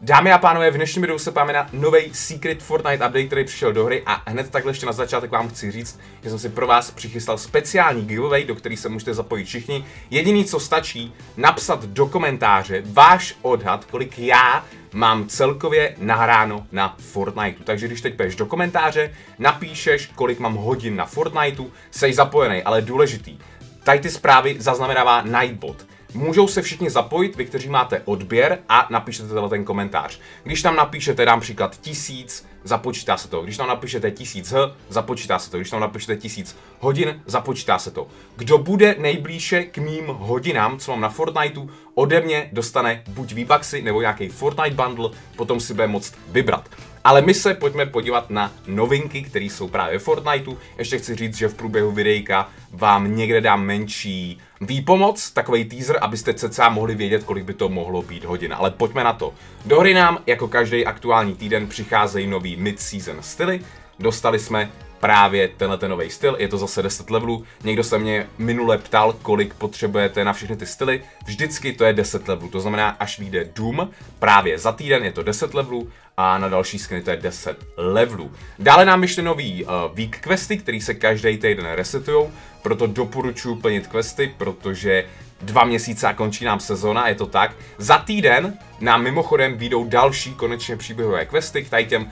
Dámy a pánové, v dnešním videu se páme na nový Secret Fortnite update, který přišel do hry a hned takhle ještě na začátek vám chci říct, že jsem si pro vás přichystal speciální giveaway, do který se můžete zapojit všichni. Jediný, co stačí, napsat do komentáře váš odhad, kolik já mám celkově nahráno na Fortniteu. Takže když teď půjdeš do komentáře, napíšeš, kolik mám hodin na Fortniteu, seš zapojený, ale důležitý. Tady ty zprávy zaznamenává Nightbot. Můžou se všichni zapojit, vy, kteří máte odběr a napíšete tenhle ten komentář. Když tam napíšete, dám příklad tisíc, započítá se to. Když tam napíšete tisíc h, započítá se to. Když tam napíšete tisíc hodin, započítá se to. Kdo bude nejblíže k mým hodinám, co mám na Fortniteu, ode mě dostane buď V-Bucksy nebo nějaký Fortnite bundle, potom si bude moct vybrat. Ale my se pojďme podívat na novinky, které jsou právě v Fortniteu. Ještě chci říct, že v průběhu videjka vám někde dám menší výpomoc, takový teaser, abyste cca mohli vědět, kolik by to mohlo být hodin. Ale pojďme na to. Do hry nám, jako každý aktuální týden, přicházejí nový mid-season styly. Dostali jsme právě tenhle ten nový styl, je to zase 10 levelů. Někdo se mě minule ptal, kolik potřebujete na všechny ty styly. Vždycky to je 10 levelů, to znamená, až vyjde Doom, právě za týden je to 10 levelů a na další skiny to je 10 levelů. Dále nám vyšly nový uh, week questy, který se každý týden resetujou, proto doporučuji plnit questy, protože dva měsíce a končí nám sezona, je to tak. Za týden nám mimochodem výjdou další konečně příběhové questy, k tady těm uh,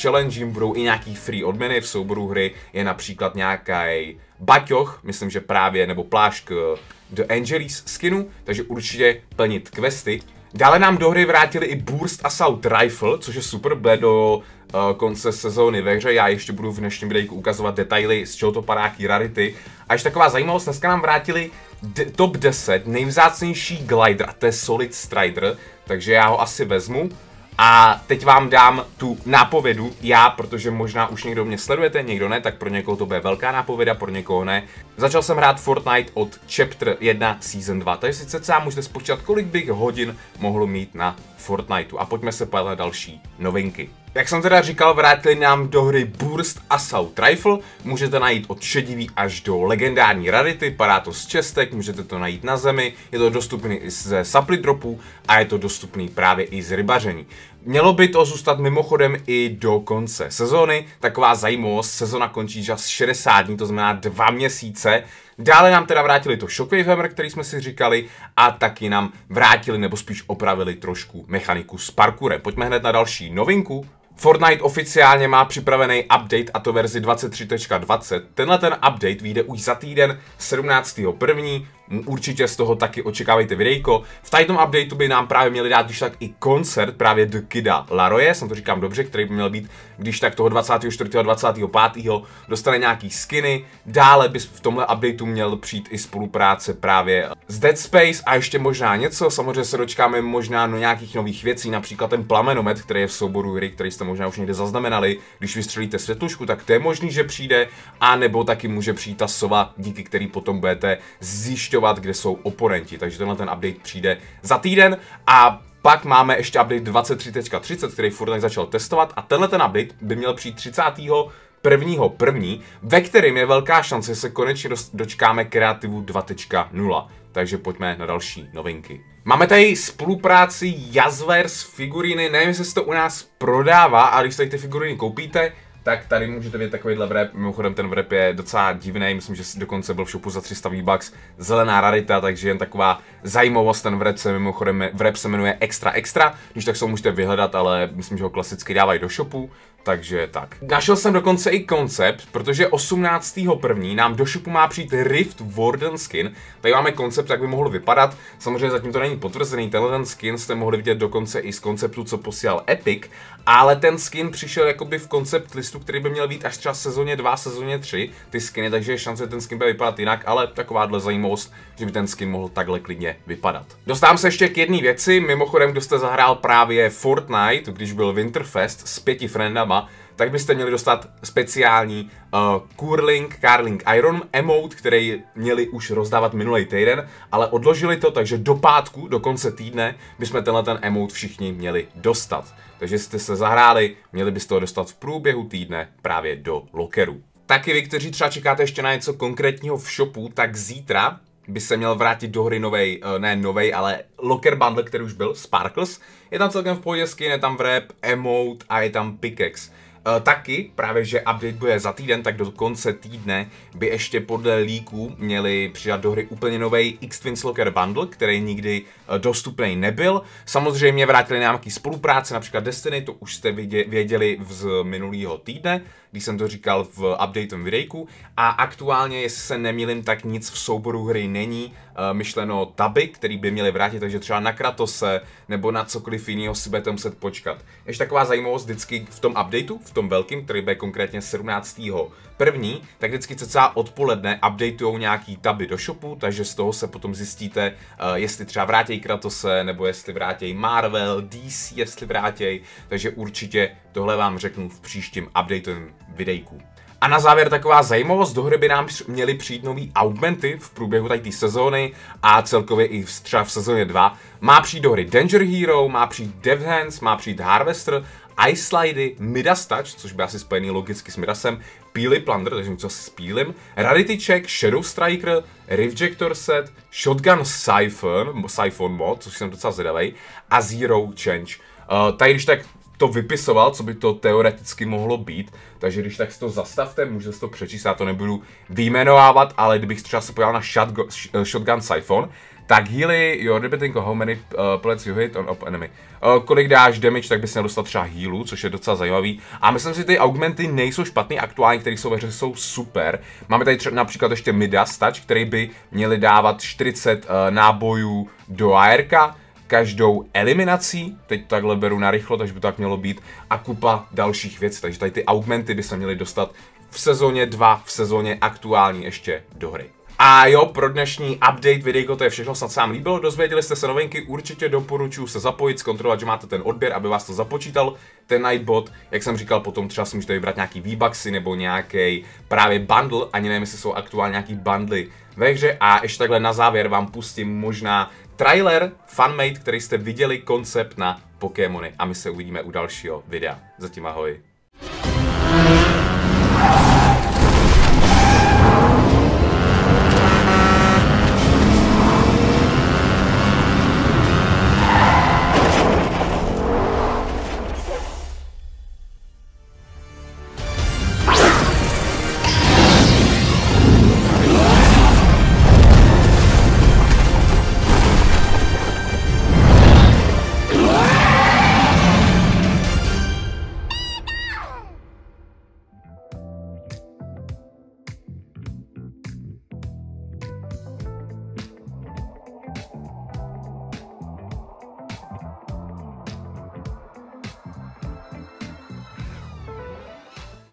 challengem budou i nějaký free odměny v souboru hry, je například nějaký baťoch, myslím, že právě, nebo plášť uh, The Angelis skinu, takže určitě plnit questy. Dále nám do hry vrátili i Burst Assault Rifle, což je super, bude do uh, konce sezóny ve hře. Já ještě budu v dnešním videu ukazovat detaily, z čeho to padá, rarity. A ještě taková zajímavost, dneska nám vrátili top 10 nejvzácnější glider, a to je Solid Strider, takže já ho asi vezmu. A teď vám dám tu nápovědu, já, protože možná už někdo mě sledujete, někdo ne, tak pro někoho to bude velká nápověda, pro někoho ne. Začal jsem hrát Fortnite od Chapter 1 Season 2, takže si cca můžete spočítat, kolik bych hodin mohl mít na Fortniteu. A pojďme se podívat na další novinky. Jak jsem teda říkal, vrátili nám do hry Burst Assault Rifle, můžete najít od šedivý až do legendární rarity, padá to z čestek, můžete to najít na zemi, je to dostupný i ze supply dropů a je to dostupný právě i z rybaření. Mělo by to zůstat mimochodem i do konce sezóny, taková zajímavost, sezona končí za 60 dní, to znamená dva měsíce, Dále nám teda vrátili to Shockwave Hammer, který jsme si říkali, a taky nám vrátili, nebo spíš opravili trošku mechaniku s parkourem. Pojďme hned na další novinku, Fortnite oficiálně má připravený update a to verzi 23.20. Tenhle ten update vyjde už za týden 17.1. Určitě z toho taky očekávejte videjko. V tajtom updateu by nám právě měli dát když tak i koncert právě The Kida Laroje, jsem to říkám dobře, který by měl být když tak toho 24. a 25. dostane nějaký skiny. Dále by v tomhle updateu měl přijít i spolupráce právě s Dead Space a ještě možná něco. Samozřejmě se dočkáme možná no nějakých nových věcí, například ten plamenomet, který je v souboru hry, který jste možná už někde zaznamenali. Když vystřelíte světlušku, tak to je možný, že přijde, a nebo taky může přijít ta sova, díky který potom budete zjišťovat, kde jsou oponenti. Takže tenhle ten update přijde za týden a pak máme ještě update 23.30, který Fortnite začal testovat a tenhle ten update by měl přijít 30 prvního první, ve kterém je velká šance, že se konečně dočkáme kreativu 2.0. Takže pojďme na další novinky. Máme tady spolupráci Jazver s figuriny, nevím, jestli se to u nás prodává, ale když tady ty figuriny koupíte, tak tady můžete vidět takovýhle vrep. Mimochodem ten vrep je docela divný, myslím, že dokonce byl v shopu za 300 V-Bucks. Zelená rarita, takže jen taková zajímavost, ten vrep se mimochodem vrep se jmenuje Extra Extra, když tak se můžete vyhledat, ale myslím, že ho klasicky dávají do shopu. Takže tak. Našel jsem dokonce i koncept, protože 18.1. nám do shopu má přijít Rift Warden skin. Tady máme koncept, jak by mohl vypadat. Samozřejmě zatím to není potvrzený, tenhle ten skin jste mohli vidět dokonce i z konceptu, co posílal Epic, ale ten skin přišel jakoby v koncept listu, který by měl být až třeba sezóně 2, sezóně 3, ty skiny, takže je šance, že ten skin bude vypadat jinak, ale takováhle zajímavost, že by ten skin mohl takhle klidně vypadat. Dostávám se ještě k jedné věci, mimochodem, kdo jste zahrál právě Fortnite, když byl Winterfest s pěti friendama, tak byste měli dostat speciální uh, Curling Carling Iron emote, který měli už rozdávat minulý týden, ale odložili to, takže do pátku, do konce týdne, bychom tenhle ten emote všichni měli dostat. Takže jste se zahráli, měli byste ho dostat v průběhu týdne právě do lokeru. Taky vy, kteří třeba čekáte ještě na něco konkrétního v shopu, tak zítra by se měl vrátit do hry novej, uh, ne novej, ale Locker Bundle, který už byl, Sparkles. Je tam celkem v pohodě skin, je tam wrap, emote a je tam pickaxe. Uh, taky, právě že update bude za týden, tak do konce týdne by ještě podle líků měli přidat do hry úplně nový X-Twin Locker Bundle, který nikdy uh, dostupný nebyl. Samozřejmě vrátili nějaký spolupráce, například Destiny, to už jste věděli z minulého týdne, když jsem to říkal v updatem videjku. A aktuálně, jestli se nemýlim, tak nic v souboru hry není uh, myšleno taby, který by měli vrátit, takže třeba na Kratose nebo na cokoliv jiného si budete muset počkat. Ještě taková zajímavost vždycky v tom updateu, v tom velkým, který bude konkrétně 17. první, tak vždycky cca odpoledne updatujou nějaký taby do shopu, takže z toho se potom zjistíte, uh, jestli třeba vrátí Kratose, nebo jestli vrátí Marvel, DC, jestli vrátí, takže určitě tohle vám řeknu v příštím updatem videjku. A na závěr taková zajímavost, do hry by nám měly přijít nový augmenty v průběhu tady sezóny a celkově i v, třeba v sezóně 2. Má přijít do hry Danger Hero, má přijít Death Hands, má přijít Harvester, Ice Slidy, Midas Touch, což by asi spojený logicky s Midasem, Peely Plunder, takže něco s Peelem, Rarity Check, Shadow Striker, Rejector Set, Shotgun Siphon, Siphon mod, což jsem docela zvědavý, a Zero Change. Uh, tady když tak to vypisoval, co by to teoreticky mohlo být, takže když tak si to zastavte, můžete si to přečíst, já to nebudu vyjmenovávat, ale kdybych třeba se podíval na shotgun, shotgun Siphon, tak healy, jo, debating how many uh, bullets you hit on up enemy. Uh, kolik dáš damage, tak bys měl dostat třeba healu, což je docela zajímavý. A myslím si, že ty augmenty nejsou špatný, aktuálně, které jsou ve hře, jsou super. Máme tady třeba například ještě Midas Touch, který by měli dávat 40 uh, nábojů do ARK, každou eliminací, teď takhle beru na rychlo, takže by to tak mělo být, a kupa dalších věcí, takže tady ty augmenty by se měly dostat v sezóně 2, v sezóně aktuální ještě do hry. A jo, pro dnešní update videjko to je všechno, snad se vám líbilo, dozvěděli jste se novinky, určitě doporučuji se zapojit, zkontrolovat, že máte ten odběr, aby vás to započítal, ten Nightbot, jak jsem říkal, potom třeba si můžete vybrat nějaký V-Bucksy nebo nějaký právě bundle, ani nevím, jestli jsou aktuálně nějaký bundly ve hře. A ještě takhle na závěr vám pustím možná trailer fanmade, který jste viděli koncept na Pokémony a my se uvidíme u dalšího videa. Zatím ahoj.